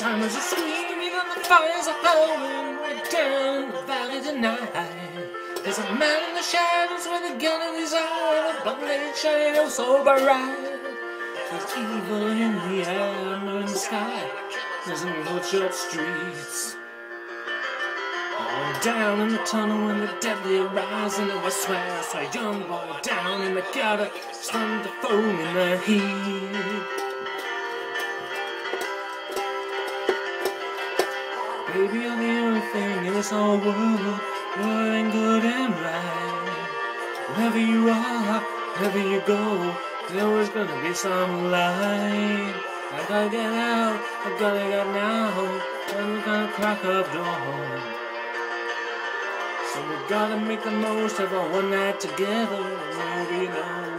time is a screaming and the fires are howling right down the valley tonight. There's a man in the shadows with a gun in his eye, the blade shining so bright. There's evil in the air and the sky. There's no bloodshot streets. On down in the tunnel in the deadly and I swear I saw a young boy down in the gutter, stunned to foam in the heat. Baby, you're the only thing in this whole world, world good and right. Wherever you are, wherever you go, there's always gonna be some light. I gotta get out, I gotta get now, and we're gonna crack up dawn. So we gotta make the most of our one night together. Won't be no, won't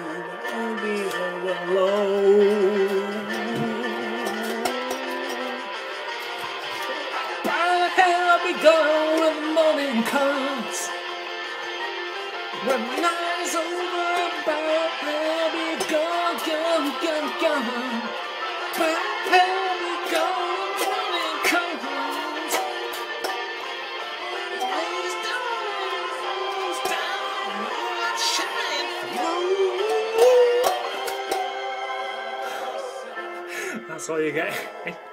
be gone when the morning comes. When the night is over, by the hell I'll be gone, gone, gone, gone. By the hell I'll gone when the morning comes. Lays down, falls down, moonlight shine through. That's all you get.